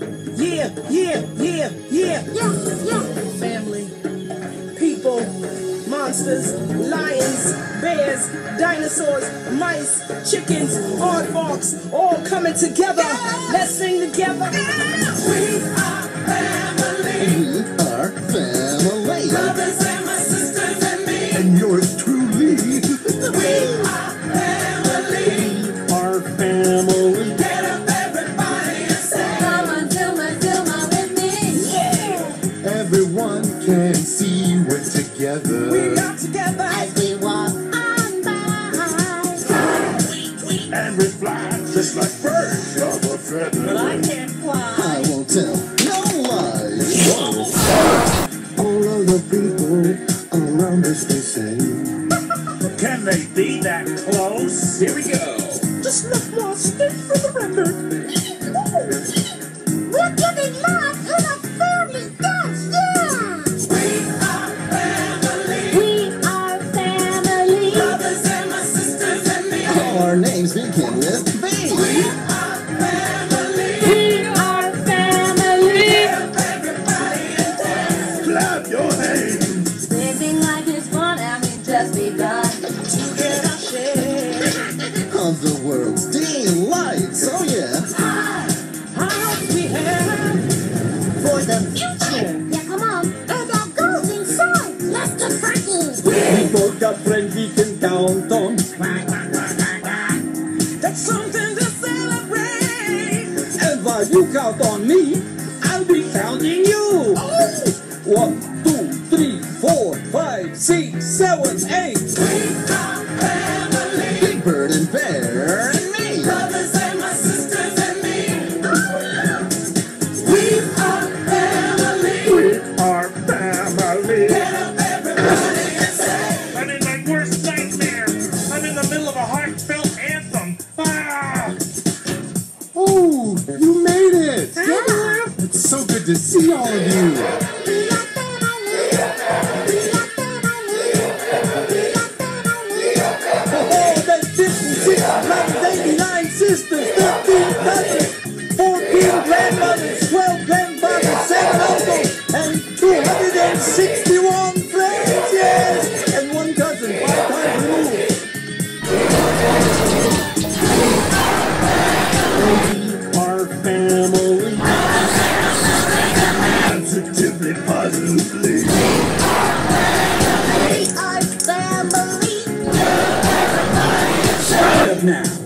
Yeah, yeah, yeah, yeah. Yeah, yeah. Family, people, monsters, lions, bears, dinosaurs, mice, chickens, aardvarks, all coming together. Let's sing together. We are we're We together. got together. As we walk on by. And we fly just like birds of a feather. I can't fly. I won't tell no lies. All of the people around us, they say. Can they be that close? Here we go. Just look more stick for the record. All our names begin with B. We are family. We are family. Everybody. Clap your hands. Living life is fun and we just begun. To get our share. Of the world's delights. Oh, yeah. House we have. For the future. Yeah, come on. And our goals inside. Let's get party. You count on me, I'll be counting you. Oh. One, two, three, four, five, six, seven, eight. You made it. Ah. It's so good to see all of you. family. Stand up now.